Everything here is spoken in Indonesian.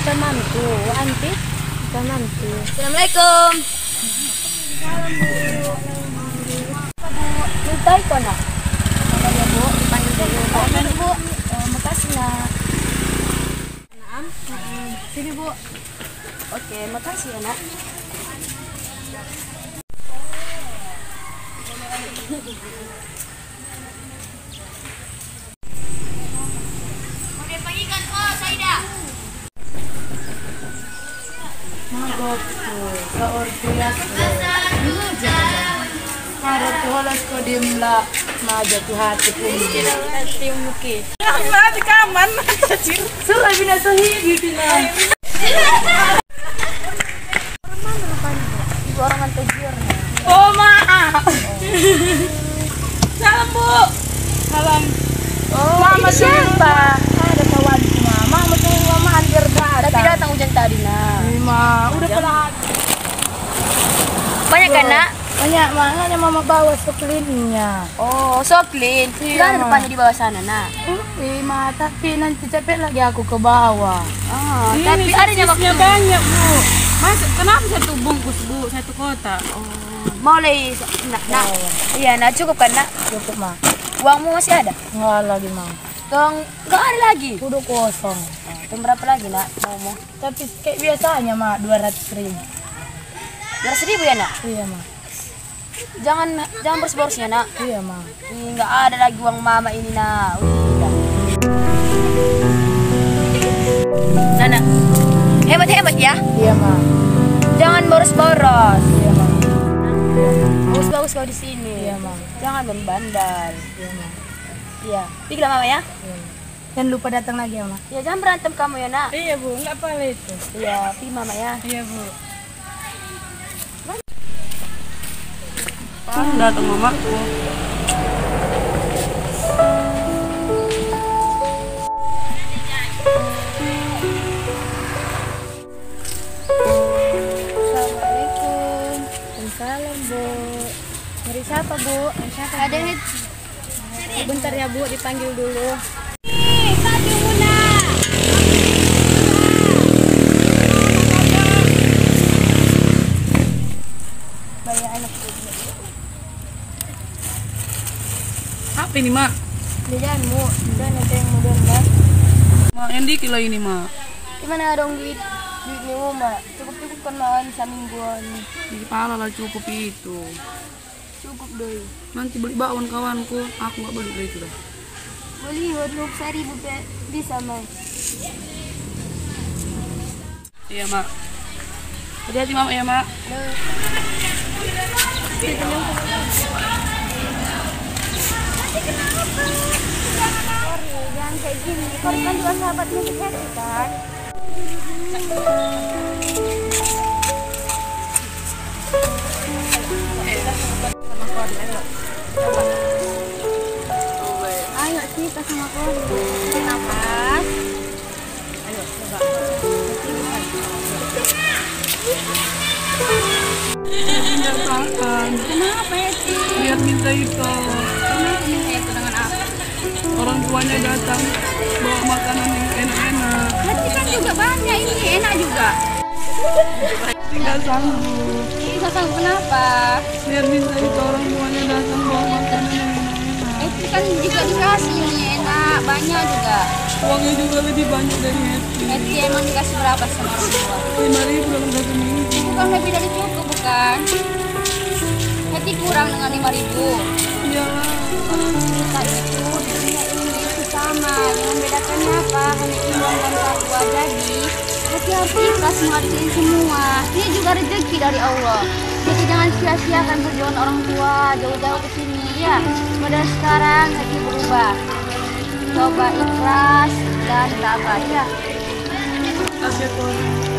Kita mantu, anti. Kita mantu. Assalamualaikum. Mintai ko na. Mamaya bu, dipanggil dulu. Amen bu, makasih na. Naam. Sini bu. Oke, makasih ya nak. sa ortias dimla maja tu hati. Oh ma. Oh, datang hujan tadi na. Lima. Udah pernah Banyak kan nak? banyak makanya mama bawa sekelilinnya. Oh, so clean. Iya, ada depannya di bawah sana nak. Ma, tapi nanti capek lagi aku ke bawah. Oh, tapi adanya waktu. banyak, Bu. Mas, kenapa satu bungkus, Bu? Satu kotak. Mau lagi nak, nak. Iya, nak cukup kan nak? Cukup, Ma. Uangmu masih ada? Enggak lagi, Ma. Tong, nggak ada lagi. Udah kosong. Tong berapa lagi nak? Mau mau? Tapi kayak biasanya, Ma, 200 ribu. Dua ribu ya nak? Iya, Ma. Jangan jangan boros-borosnya nak. Iya, Ma. Ih, nggak ada lagi uang mama ini nak. Udah. Nana, hebat-hebat ya. Iya, Ma. Jangan boros-boros. Iya, Ma. Bagus-bagus kau di sini. Iya, Ma. Jangan membandal. Iya, Ma. Iya. Pergilah mama ya. Iya, Ma. Dan lupa datang lagi, ya, Ma. Ya jangan berantem kamu ya nak. Iya, Bu. Enggak apa itu. Iya, pergi mama ya. Iya, Bu. Datang mamaku Assalamualaikum. Salam bu. Dari siapa bu? Siapa? Ada nih. Bentar ya bu, dipanggil dulu. Apa ini mak. Jajan bu, dan ada yang mudah mbak. mak yang dikit lah ini mak? Gimana dong duit duit nih mak? Cukup cukup kan mak bisa mingguan. di kepala lah cukup itu. Cukup deh. nanti beli bakwan kawanku. Aku nggak beli lah itu dah Beli buat seribu bisa mak. iya mak. Hati-hati mama ya mak Jangan kayak gini. Kau kan juga sahabatnya si Happy kan? Ayo kita sama Kori. Nafas. kenyataan Kenapa ya lihat minta itu orang tuanya datang bawa makanan yang enak-enak Hati kan juga banyak ini enak juga. nggak sanggup Ini sasang kenapa? lihat minta itu orang tuanya datang bawa makanan yang enak-enak Itu kan juga dikasih ini enak banyak juga. uangnya juga lebih banyak dari Happy Hati emang dikasih berapa sama orang tua? lima ribu dalam satu minggu Bukan lebih dari cukup bukan? Hati kurang dengan lima ribu. iyalah Kita itu dunia ini itu sama. Yang membedakannya apa? Hanya iman dan takwa. Jadi hati harus ikhlas menghargai semua. Ini juga rezeki dari Allah. Jadi jangan sia-siakan perjuangan orang tua jauh-jauh ke sini ya. Pada sekarang hati berubah. Coba ikhlas dan tabah ya. kasih Tuhan